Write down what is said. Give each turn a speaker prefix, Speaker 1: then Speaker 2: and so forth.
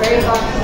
Speaker 1: very hot.